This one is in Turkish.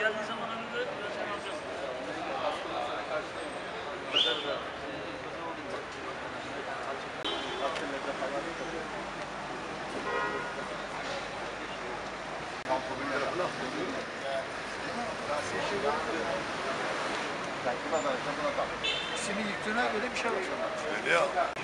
geldiği zaman önünde ben seni alacağım. İkisini yıktığına göre bir şey var. Öyle ya.